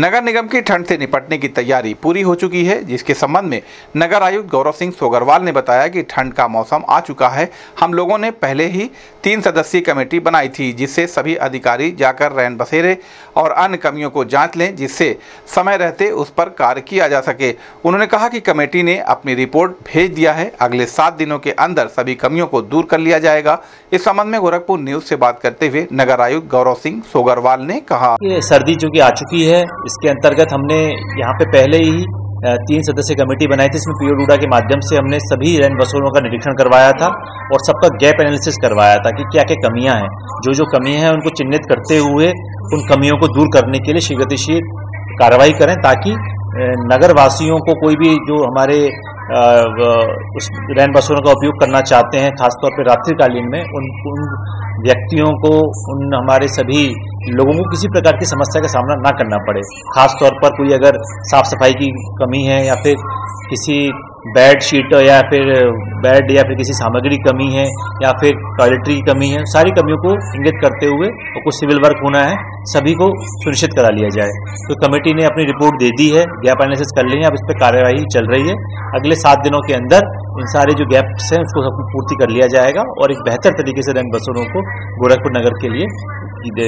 नगर निगम की ठंड से निपटने की तैयारी पूरी हो चुकी है, जिसके संबंध में नगर आयुक्त गौरव सिंह सोगरवाल ने बताया कि ठंड का मौसम आ चुका है। हम लोगों ने पहले ही तीन सदस्यीय कमेटी बनाई थी, जिससे सभी अधिकारी जाकर रैन बसेरे और अन्य कमियों को जाँच लें, जिससे समय रहते उस पर कार्य किया जा सके। उन्होंने कहा कि कमेटी ने अपनी रिपोर्ट भेज दिया है। अगले सात दिनों के अंदर सभी कमियों को दूर कर लिया जाएगा। इस संबंध में गोरखपुर न्यूज़ से बात करते हुए नगर आयुक्त गौरव सिंह सोगरवाल ने कहा। सर्दी जो आ चुकी है इसके अंतर्गत हमने यहाँ पे पहले ही तीन सदस्य कमेटी बनाई थी। इसमें पीओ डूडा के माध्यम से हमने सभी रैन वसूलों का निरीक्षण करवाया था और सबका गैप एनालिसिस करवाया था कि क्या क्या कमियाँ हैं। जो जो कमियाँ हैं, उनको चिन्हित करते हुए उन कमियों को दूर करने के लिए शीघ्रतिशील कार्रवाई करें ताकि नगरवासियों को कोई भी जो हमारे उस रैन बसों का उपयोग करना चाहते हैं, खासतौर पर रात्रिकालीन में, उन उन व्यक्तियों को, उन हमारे सभी लोगों को किसी प्रकार की समस्या का सामना ना करना पड़े। खासतौर पर कोई अगर साफ़ सफ़ाई की कमी है या फिर किसी बेड शीट या फिर बेड या फिर किसी सामग्री की कमी है, या फिर टॉयलेटरी की कमी है, सारी कमियों को इंगित करते हुए और कुछ सिविल वर्क होना है, सभी को सुनिश्चित करा लिया जाए। तो कमेटी ने अपनी रिपोर्ट दे दी है गैप एनालिसिस कर ली है अब इस पर कार्यवाही चल रही है। अगले सात दिनों के अंदर इन सारे जो गैप्स हैं, उसको सब पूर्ति कर लिया जाएगा और एक बेहतर तरीके से रंग बसों को गोरखपुर नगर के लिए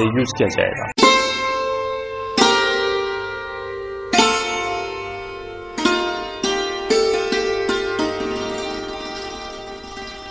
यूज़ किया जाएगा।